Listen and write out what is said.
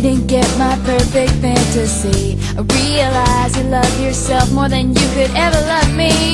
didn't get my perfect fantasy. I realized you love yourself more than you could ever love me.